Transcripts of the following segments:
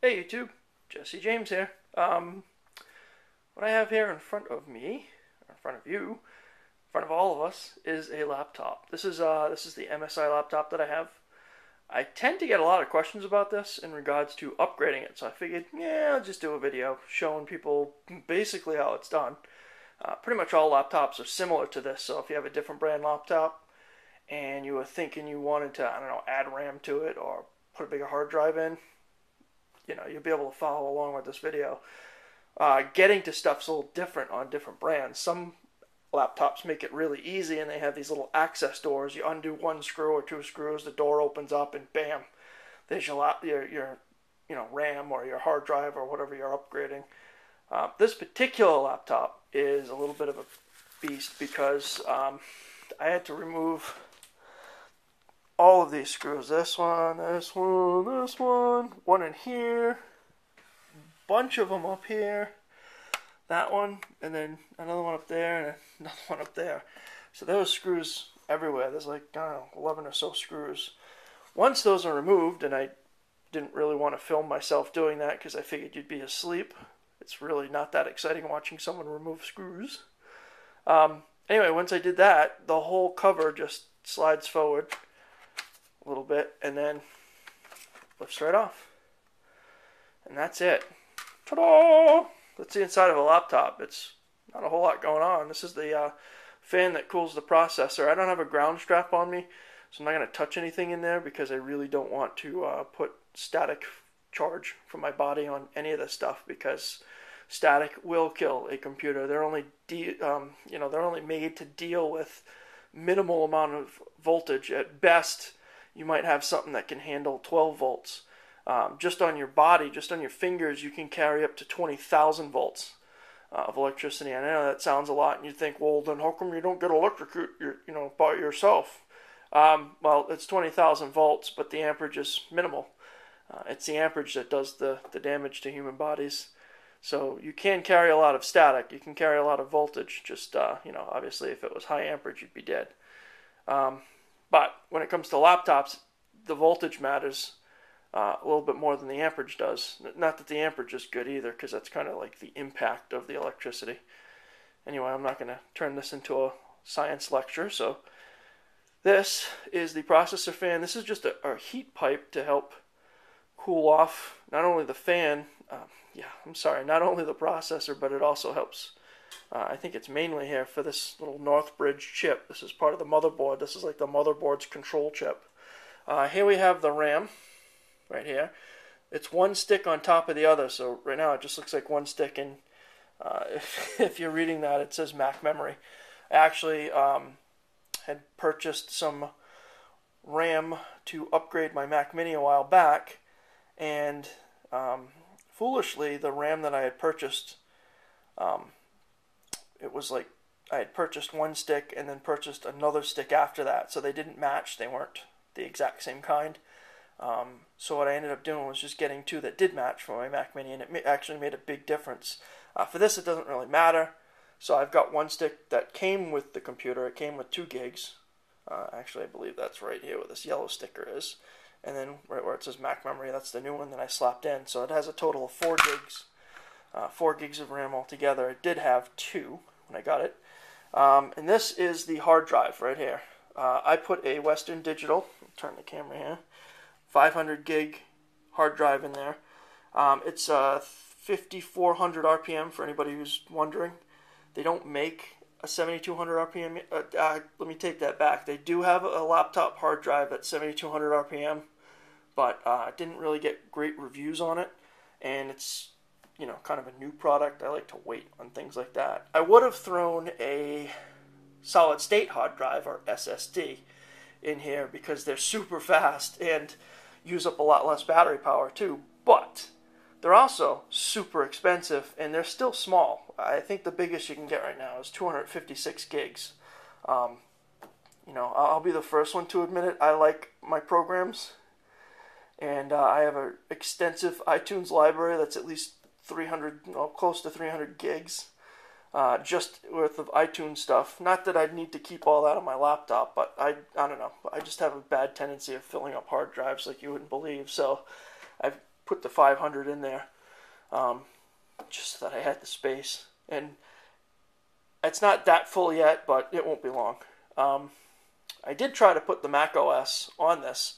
Hey YouTube, Jesse James here. Um, what I have here in front of me, in front of you, in front of all of us, is a laptop. This is uh, this is the MSI laptop that I have. I tend to get a lot of questions about this in regards to upgrading it, so I figured, yeah, I'll just do a video showing people basically how it's done. Uh, pretty much all laptops are similar to this, so if you have a different brand laptop and you were thinking you wanted to, I don't know, add RAM to it or put a bigger hard drive in, you know, you'll be able to follow along with this video. Uh, getting to stuff's a little different on different brands. Some laptops make it really easy and they have these little access doors. You undo one screw or two screws, the door opens up and bam, there's your, lap, your, your you know, RAM or your hard drive or whatever you're upgrading. Uh, this particular laptop is a little bit of a beast because um, I had to remove all of these screws. This one, this one, this one, one in here, bunch of them up here, that one, and then another one up there, and another one up there. So there was screws everywhere. There's like, I don't know, 11 or so screws. Once those are removed, and I didn't really want to film myself doing that because I figured you'd be asleep. It's really not that exciting watching someone remove screws. Um, anyway, once I did that, the whole cover just slides forward a little bit and then lifts right off. And that's it. Ta-da! That's the inside of a laptop. It's not a whole lot going on. This is the uh, fan that cools the processor. I don't have a ground strap on me, so I'm not going to touch anything in there because I really don't want to uh, put static charge from my body on any of this stuff because static will kill a computer. They're only de- um, you know they're only made to deal with minimal amount of voltage. At best, you might have something that can handle 12 volts. Um, just on your body, just on your fingers, you can carry up to 20,000 volts uh, of electricity. And I know that sounds a lot, and you think, well, then how come you don't get electrocute, your, you know, by yourself? Um, well, it's 20,000 volts, but the amperage is minimal. Uh, it's the amperage that does the, the damage to human bodies. So you can carry a lot of static. You can carry a lot of voltage. Just uh, you know, obviously, if it was high amperage, you'd be dead. Um, but when it comes to laptops, the voltage matters uh, a little bit more than the amperage does. Not that the amperage is good either, because that's kind of like the impact of the electricity. Anyway, I'm not going to turn this into a science lecture. So this is the processor fan. This is just a, a heat pipe to help cool off not only the fan. Uh, yeah, I'm sorry, not only the processor, but it also helps. Uh, I think it's mainly here for this little Northbridge chip. This is part of the motherboard. This is like the motherboard's control chip. Uh, here we have the RAM, right here. It's one stick on top of the other, so right now it just looks like one stick. And uh, if, if you're reading that, it says Mac memory. I actually um, had purchased some RAM to upgrade my Mac Mini a while back, and um, foolishly, the RAM that I had purchased, um, it was like I had purchased one stick and then purchased another stick after that, so they didn't match. They weren't the exact same kind. Um, so what I ended up doing was just getting two that did match for my Mac Mini, and it actually made a big difference. Uh, for this, it doesn't really matter. So I've got one stick that came with the computer. It came with two gigs. Uh, actually, I believe that's right here where this yellow sticker is and then right where it says Mac memory, that's the new one that I slapped in. So it has a total of four gigs, uh, four gigs of RAM altogether. It did have two when I got it, um, and this is the hard drive right here. Uh, I put a Western Digital, turn the camera here, 500 gig hard drive in there. Um, it's uh, 5400 RPM for anybody who's wondering. They don't make a 7200 RPM. Uh, uh, let me take that back. They do have a laptop hard drive at 7200 RPM, but uh, didn't really get great reviews on it. And it's you know kind of a new product. I like to wait on things like that. I would have thrown a solid state hard drive or SSD in here because they're super fast and use up a lot less battery power too. But they're also super expensive and they're still small. I think the biggest you can get right now is 256 gigs. Um, you know, I'll be the first one to admit it. I like my programs, and uh, I have an extensive iTunes library that's at least 300, well, close to 300 gigs, uh, just worth of iTunes stuff. Not that I'd need to keep all that on my laptop, but I, I don't know. I just have a bad tendency of filling up hard drives like you wouldn't believe. So I've put the 500 in there, um, just so that I had the space. And it's not that full yet, but it won't be long. Um, I did try to put the Mac OS on this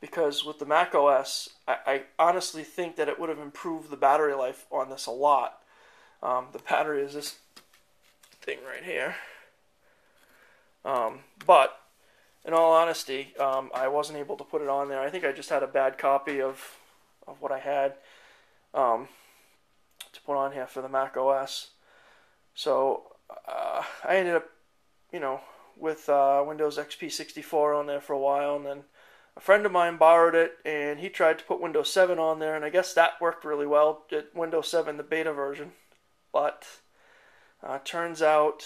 because with the Mac OS, I, I honestly think that it would have improved the battery life on this a lot. Um, the battery is this thing right here. Um, but in all honesty, um, I wasn't able to put it on there. I think I just had a bad copy of of what I had um, to put on here for the Mac OS. So uh, I ended up, you know, with uh, Windows XP 64 on there for a while, and then a friend of mine borrowed it, and he tried to put Windows 7 on there, and I guess that worked really well. at Windows 7, the beta version, but uh, turns out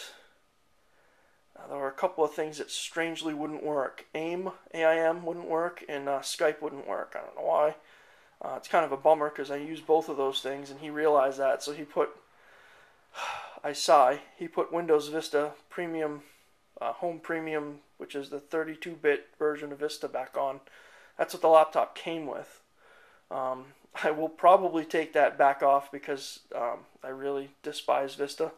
uh, there were a couple of things that strangely wouldn't work. AIM, AIM wouldn't work, and uh, Skype wouldn't work. I don't know why. Uh, it's kind of a bummer because I use both of those things, and he realized that, so he put. I sigh. He put Windows Vista Premium, uh, Home Premium, which is the 32-bit version of Vista, back on. That's what the laptop came with. Um, I will probably take that back off because um, I really despise Vista.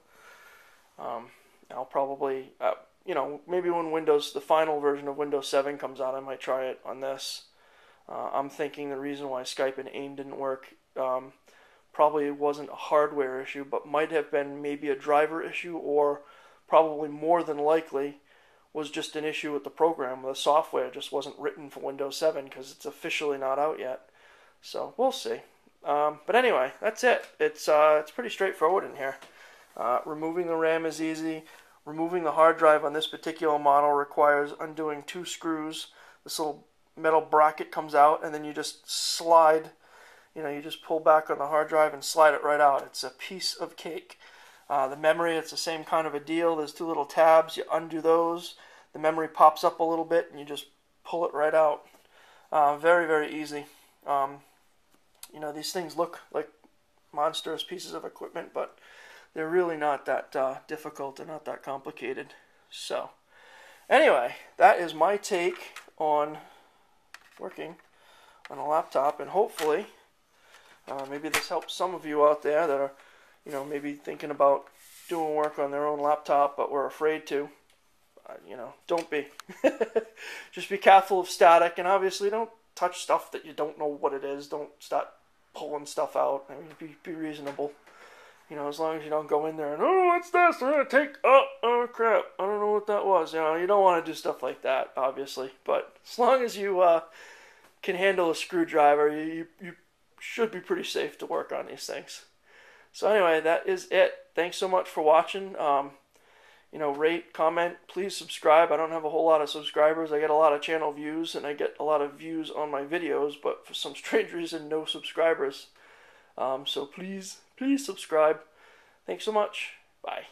Um, I'll probably, uh, you know, maybe when Windows, the final version of Windows 7 comes out, I might try it on this. Uh, I'm thinking the reason why Skype and AIM didn't work um, probably wasn't a hardware issue, but might have been maybe a driver issue, or probably more than likely was just an issue with the program. The software just wasn't written for Windows 7 because it's officially not out yet. So we'll see. Um, but anyway, that's it. It's uh, it's pretty straightforward in here. Uh, removing the RAM is easy. Removing the hard drive on this particular model requires undoing two screws. This little metal bracket comes out, and then you just slide. You know, you just pull back on the hard drive and slide it right out. It's a piece of cake. Uh, the memory, it's the same kind of a deal. There's two little tabs. You undo those. The memory pops up a little bit, and you just pull it right out. Uh, very, very easy. Um, you know, these things look like monstrous pieces of equipment, but they're really not that uh, difficult. They're not that complicated. So, anyway, that is my take on working on a laptop, and hopefully, uh, maybe this helps some of you out there that are, you know, maybe thinking about doing work on their own laptop, but were afraid to. Uh, you know, don't be. Just be careful of static, and obviously, don't touch stuff that you don't know what it is. Don't start pulling stuff out. I mean, be be reasonable. You know, as long as you don't go in there and, oh, what's this? I'm to take, oh, oh, crap. I don't know what that was. You know, you don't want to do stuff like that, obviously. But as long as you uh, can handle a screwdriver, you, you should be pretty safe to work on these things. So, anyway, that is it. Thanks so much for watching. Um, you know, rate, comment, please subscribe. I don't have a whole lot of subscribers. I get a lot of channel views and I get a lot of views on my videos, but for some strange reason, no subscribers. Um, so please, please subscribe. Thanks so much. Bye.